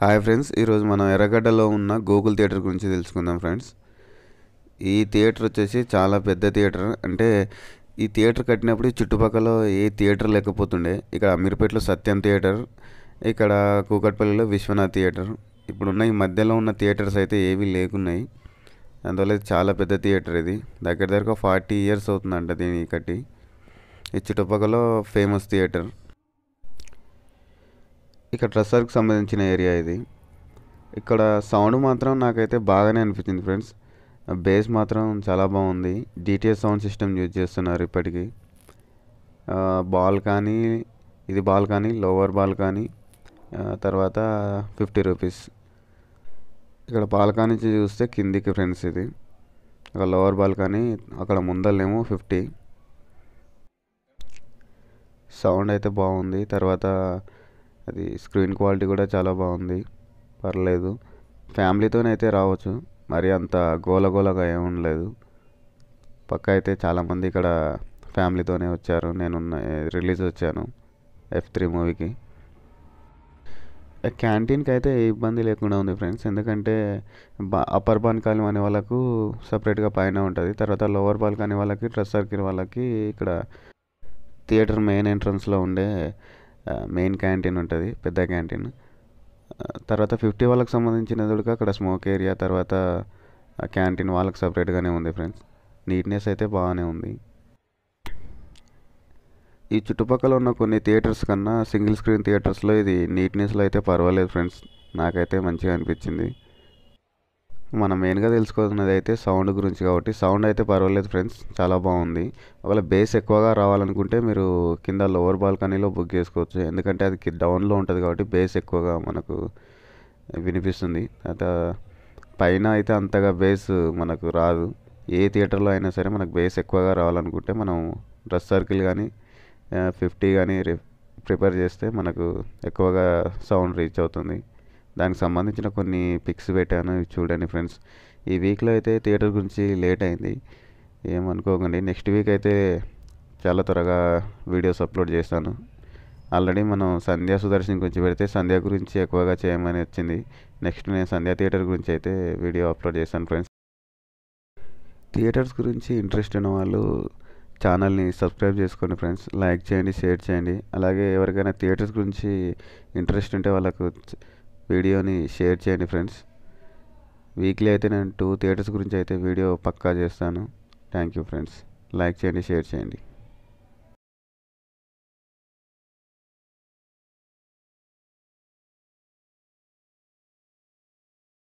Hi friends ఈరోజు మనం ఎర్రగడ్డలో ఉన్న గూగుల్ థియేటర్ గురించి తెలుసుకుందాం ఫ్రెండ్స్ ఈ థియేటర్ వచ్చేసి చాలా పెద్ద థియేటర్. అంటే ఈ థియేటర్ కట్టినప్పుడు ఈ చుట్టుపక్కల ఏ థియేటర్ లేకపోతుండే. ఇక్కడ అమీర్పేటలో సత్యం థియేటర్ ఇక్కడ కూకట్పల్లిలో విశ్వనాథ్ థియేటర్. ఇప్పుడున్న ఈ మధ్యలో ఉన్న థియేటర్స్ అయితే ఏవి లేకున్నాయి. అందువల్ల చాలా పెద్ద థియేటర్ ఇది. దగ్గర దగ్గర ఫార్టీ ఇయర్స్ అవుతుందంట దీన్ని కట్టి. ఈ చుట్టుపక్కల ఫేమస్ థియేటర్. ఇక్కడ డ్రెస్సర్కి సంబంధించిన ఏరియా ఇది. ఇక్కడ సౌండ్ మాత్రం నాకైతే బాగానే అనిపించింది ఫ్రెండ్స్. బేస్ మాత్రం చాలా బాగుంది. డిటిఎస్ సౌండ్ సిస్టమ్ యూజ్ చేస్తున్నారు ఇప్పటికీ. బాల్ కానీ ఇది బాల్ కానీ లోవర్ బాల్ కానీ తర్వాత ఫిఫ్టీ రూపీస్. ఇక్కడ బాల్కనీ నుంచి చూస్తే కిందికి ఫ్రెండ్స్ ఇది. ఒక లోవర్ బాల్కనీ అక్కడ ముందలేమో ఫిఫ్టీ. సౌండ్ అయితే బాగుంది. తర్వాత అది స్క్రీన్ క్వాలిటీ కూడా చాలా బాగుంది. పర్లేదు. ఫ్యామిలీతోనైతే రావచ్చు. మరి అంత గోలగోలగా ఏమి ఉండలేదు. పక్క అయితే చాలామంది ఇక్కడ ఫ్యామిలీతోనే వచ్చారు. నేను రిలీజ్ వచ్చాను. ఎఫ్ త్రీ మూవీకి. క్యాంటీన్కి అయితే ఏ ఇబ్బంది లేకుండా ఉంది ఫ్రెండ్స్. ఎందుకంటే అప్పర్ బాల్కనీ అనే వాళ్ళకు సపరేట్గా పైన ఉంటుంది. తర్వాత లోవర్ బాల్కనీ వాళ్ళకి డ్రెస్ సర్కిల్ వాళ్ళకి ఇక్కడ థియేటర్ మెయిన్ ఎంట్రన్స్లో ఉండే మెయిన్ క్యాంటీన్ ఉంటుంది పెద్ద క్యాంటీన్ తర్వాత ఫిఫ్టీ వాళ్ళకి సంబంధించిన కూడా అక్కడ స్మోక్ ఏరియా తర్వాత క్యాంటీన్ వాళ్ళకి సపరేట్గానే ఉంది ఫ్రెండ్స్ నీట్నెస్ అయితే బాగానే ఉంది. ఈ చుట్టుపక్కల ఉన్న కొన్ని థియేటర్స్ కన్నా సింగిల్ స్క్రీన్ థియేటర్స్లో ఇది నీట్నెస్లో అయితే పర్వాలేదు ఫ్రెండ్స్ నాకైతే మంచిగా అనిపించింది. మనం మెయిన్గా తెలుసుకున్నది అయితే సౌండ్ గురించి కాబట్టి సౌండ్ అయితే పర్వాలేదు ఫ్రెండ్స్ చాలా బాగుంది. ఒకవేళ బేస్ ఎక్కువగా రావాలనుకుంటే మీరు కింద లోవర్ బాల్కనీలో బుక్ చేసుకోవచ్చు. ఎందుకంటే అది డౌన్లో ఉంటుంది కాబట్టి బేస్ ఎక్కువగా మనకు వినిపిస్తుంది. తర్వాత పైన అయితే అంతగా బేస్ మనకు రాదు. ఏ థియేటర్లో అయినా సరే మనకు బేస్ ఎక్కువగా రావాలనుకుంటే మనం డ్రెస్ సర్కిల్ కానీ ఫిఫ్టీ కానీ ప్రిపేర్ చేస్తే మనకు ఎక్కువగా సౌండ్ రీచ్ అవుతుంది. దానికి సంబంధించిన కొన్ని పిక్స్ పెట్టాను చూడండి ఫ్రెండ్స్. ఈ వీక్లో అయితే థియేటర్ గురించి లేట్ అయింది. ఏమనుకోకండి నెక్స్ట్ వీక్ అయితే చాలా త్వరగా వీడియోస్ అప్లోడ్ చేస్తాను. ఆల్రెడీ మనం సంధ్యా సుదర్శన్ గురించి పెడితే సంధ్య గురించి ఎక్కువగా చేయమని వచ్చింది. నెక్స్ట్ నేను సంధ్యా థియేటర్ గురించి అయితే వీడియో అప్లోడ్ చేస్తాను ఫ్రెండ్స్. థియేటర్స్ గురించి ఇంట్రెస్ట్ ఉన్న వాళ్ళు ఛానల్ని సబ్స్క్రైబ్ చేసుకోండి ఫ్రెండ్స్. లైక్ చేయండి షేర్ చేయండి. అలాగే ఎవరికైనా థియేటర్స్ గురించి ఇంట్రెస్ట్ ఉంటే వాళ్ళకు వీడియోని షేర్ చేయండి ఫ్రెండ్స్. వీక్లీ అయితే నేను టూ థియేటర్స్ గురించి అయితే వీడియో పక్కా చేస్తాను. Thank you friends. లైక్ చేయండి షేర్ చేయండి.